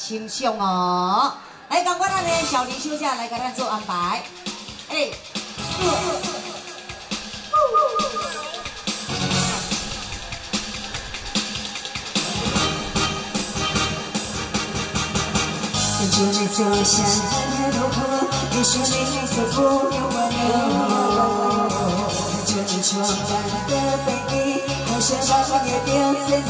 形象哦。来，赶快咱的小林休假来给咱做安排。哎。就你坐下的路口，你说你黑色不用挽留。就你装扮的背影，好像把我也丢在脑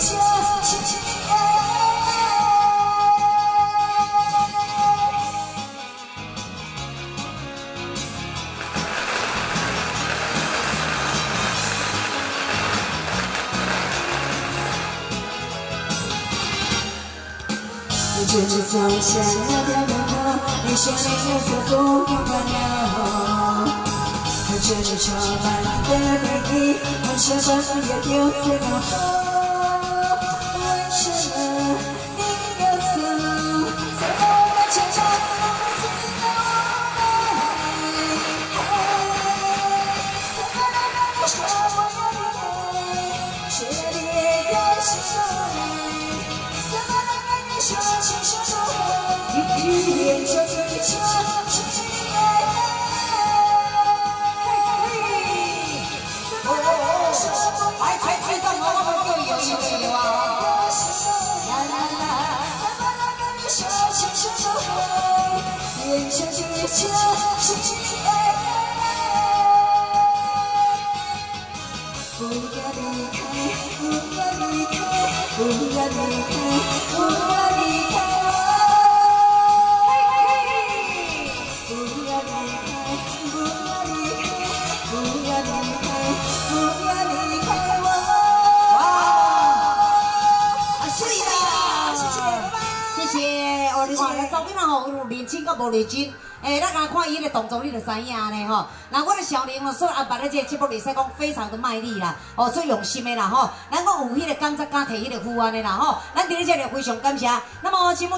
成一场情情爱爱。你就是走下那条路口，你说你黑色不挽留。看着你装扮的背影，好像把我也丢在脑后。不要离开，不要离开，不要离开谢。哦，你看，咱查囡仔吼有认真甲无认真，诶，咱刚看伊个动作，你就知影嘞吼。那我的小玲哦，所以安排咧这个节目，里说讲非常的卖力啦，哦，最用心的啦吼。咱讲有迄个工作，敢摕迄个副安的啦吼。咱伫咧这里非常感谢。那么节目。